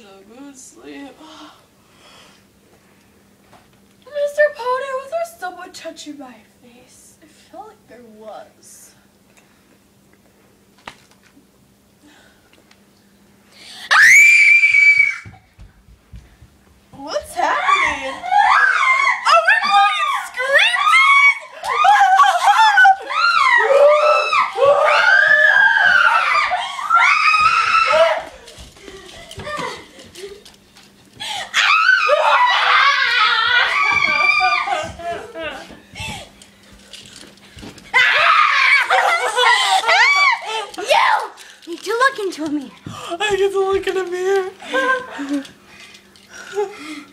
such a good sleep. Mr. Pony, was there someone touching my face? I felt like there was. Need to look into a mirror. I get to look in a mirror.